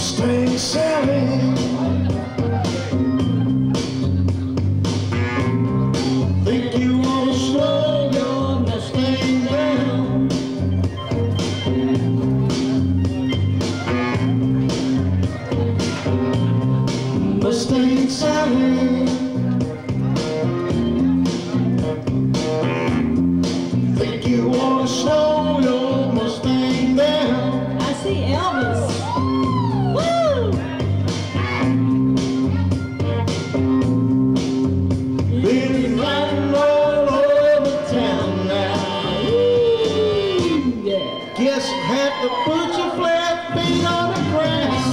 string sailing. Think you wanna slow your Mustang down. Mustang Yes, had put your flat feet on the grass.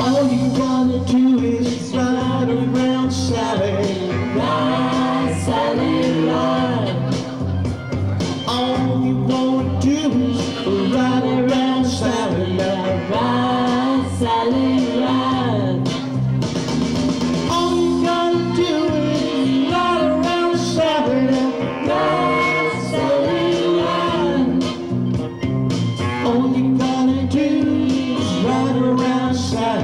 All you wanna do is ride around Sally. Ride, Sally, ride. All you wanna do is ride around Sally. Ride, Sally,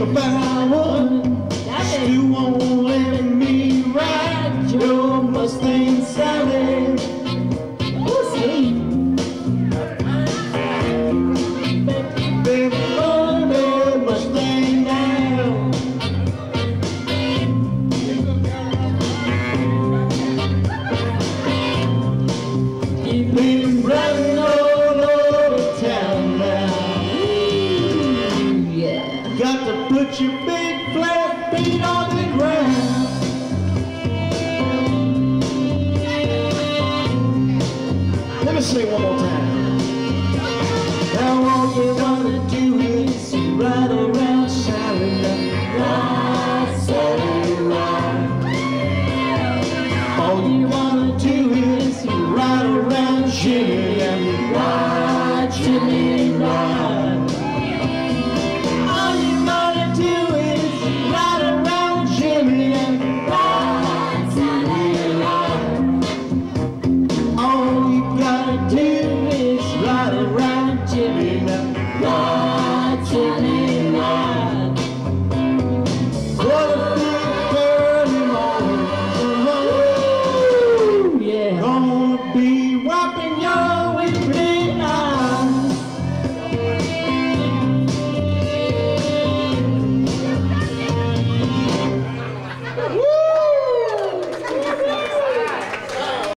about what you made.